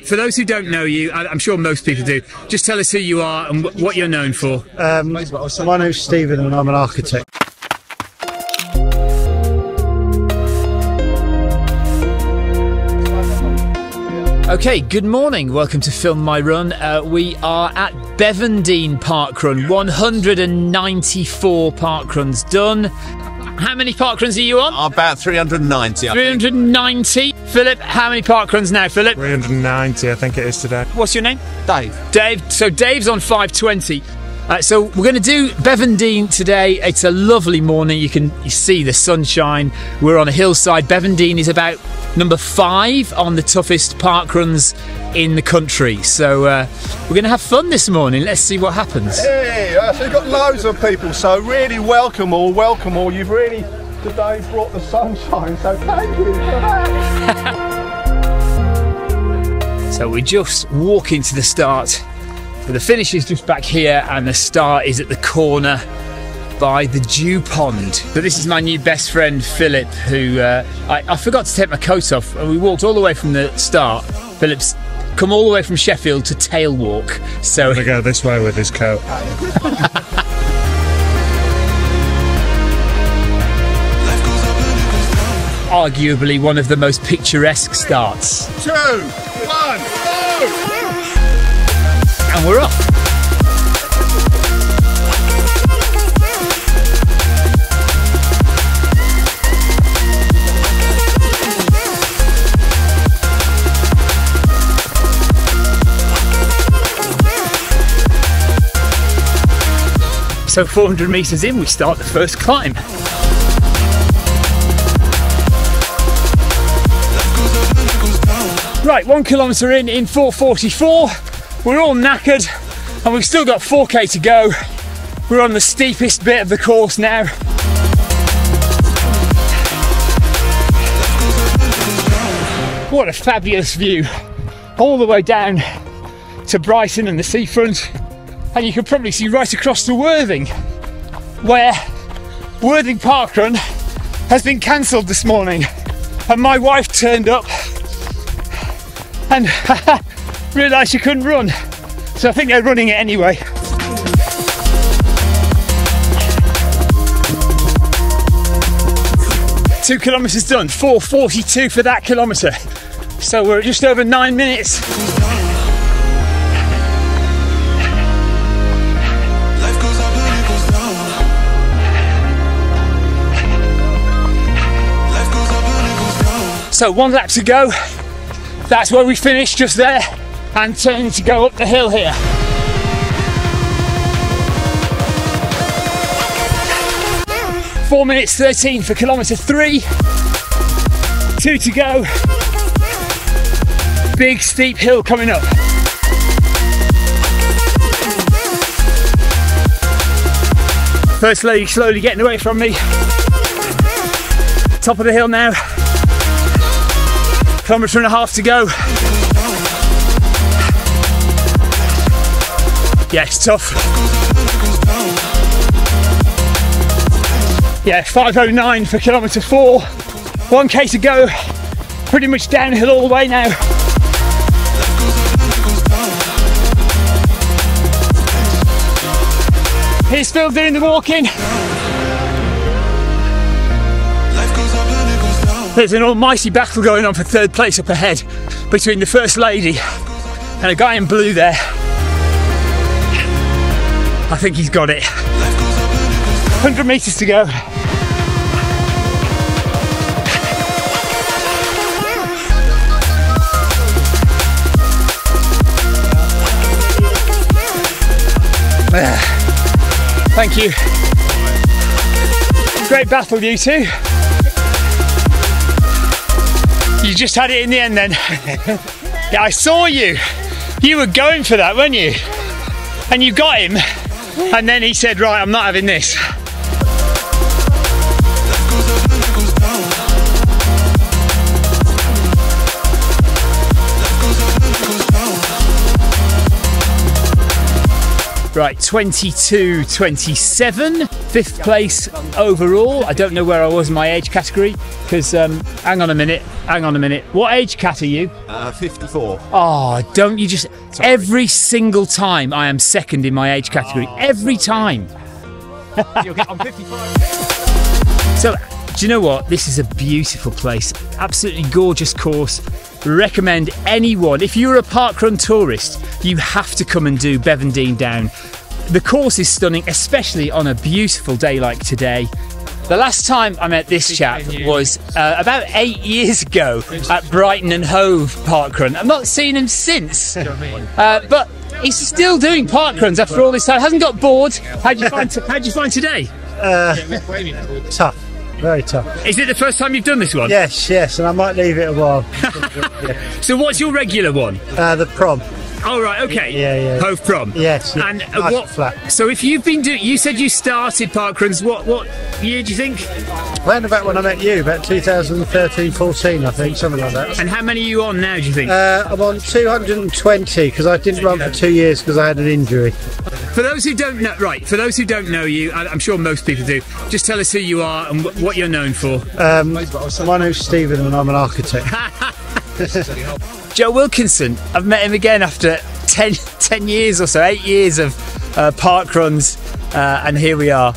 For those who don't know you, I- I'm sure most people do, just tell us who you are and what you're known for. Um, my name's Stephen and I'm an architect. Okay, good morning. Welcome to Film My Run. Uh, we are at Bevendean Park Run. 194 park runs done. How many park runs are you on? About 390, I think. 390. Philip, how many park runs now, Philip? 390, I think it is today. What's your name? Dave. Dave. So Dave's on 520. Uh, so we're going to do Bevendean today. It's a lovely morning. You can you see the sunshine. We're on a hillside. Bevendean is about number five on the toughest park runs in the country. So uh, we're going to have fun this morning. Let's see what happens. Hey, uh, so you've got loads of people, so really welcome all, welcome all. You've really today brought the sunshine, so thank you. So we're just walking to the start. So the finish is just back here, and the start is at the corner by the dew pond. But this is my new best friend Philip, who uh, I, I forgot to take my coat off, and we walked all the way from the start. Philip's come all the way from Sheffield to tail walk. So Gonna go this way with his coat. arguably one of the most picturesque starts. Two, one, go! And we're off. So 400 metres in, we start the first climb. Right, one kilometre in in 444. We're all knackered and we've still got 4k to go. We're on the steepest bit of the course now. What a fabulous view. All the way down to Brighton and the seafront. And you can probably see right across to Worthing, where Worthing Parkrun has been cancelled this morning. And my wife turned up and realised she couldn't run. So I think they're running it anyway. Two kilometres done, 4.42 for that kilometre. So we're just over nine minutes. So one lap to go. That's where we finished just there and turning to go up the hill here. Four minutes 13 for kilometre three. Two to go. Big steep hill coming up. First lady slowly getting away from me. Top of the hill now. Kilometre and a half to go. Yeah, it's tough. Yeah, 509 for kilometre four. 1k to go. Pretty much downhill all the way now. He's still doing the walking. There's an almighty battle going on for third place up ahead between the First Lady and a guy in blue there. I think he's got it. Life goes up and it goes down. 100 metres to go. Thank you. Great battle, you two. You just had it in the end then. yeah, I saw you. You were going for that, weren't you? And you got him. And then he said, Right, I'm not having this. Right, 22 27, fifth place overall. I don't know where I was in my age category because, um, hang on a minute, hang on a minute. What age cat are you? Uh, 54. Oh, don't you just. Every single time I am second in my age category. Every time. I'm 55. So, do you know what? This is a beautiful place. Absolutely gorgeous course. Recommend anyone. If you're a parkrun tourist, you have to come and do Bevendean Down. The course is stunning, especially on a beautiful day like today. The last time I met this chap was uh, about eight years ago at Brighton and Hove Parkrun. I've not seen him since, uh, but he's still doing parkruns after all this time. Hasn't got bored. How'd you find? how'd you find today? Tough, very tough. Is it the first time you've done this one? Yes, yes, and I might leave it a while. So what's your regular one? Uh, the prom. Oh right, okay. Yeah, yeah. Hove Prom. Yes, yeah. And uh, Nice what? flat. So if you've been doing, you said you started parkruns. What what year do you think? Round about when I met you, about 2013, 14, I think, something like that. And how many are you on now? Do you think? Uh, I'm on 220 because I didn't run for two years because I had an injury. for those who don't know, right? For those who don't know you, I'm sure most people do. Just tell us who you are and wh- what you're known for. Um, my name's Stephen and I'm an architect. Joe Wilkinson. I've met him again after 10, 10 years or so, eight years of uh, park runs, uh, and here we are.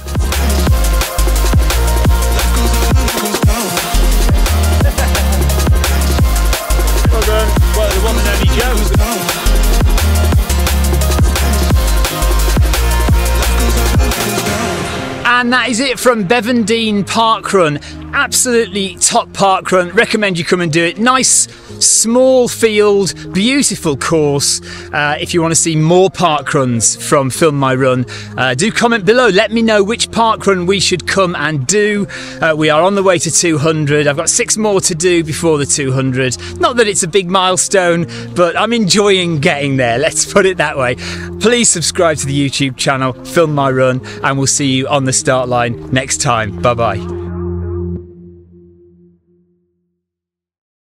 And that is it from Bevendean Parkrun. Absolutely top parkrun. Recommend you come and do it. Nice, small field, beautiful course. Uh, if you want to see more parkruns from Film My Run, uh, do comment below. Let me know which parkrun we should come and do. Uh, we are on the way to 200. I've got six more to do before the 200. Not that it's a big milestone, but I'm enjoying getting there. Let's put it that way. Please subscribe to the YouTube channel, Film My Run, and we'll see you on the start line next time. Bye bye.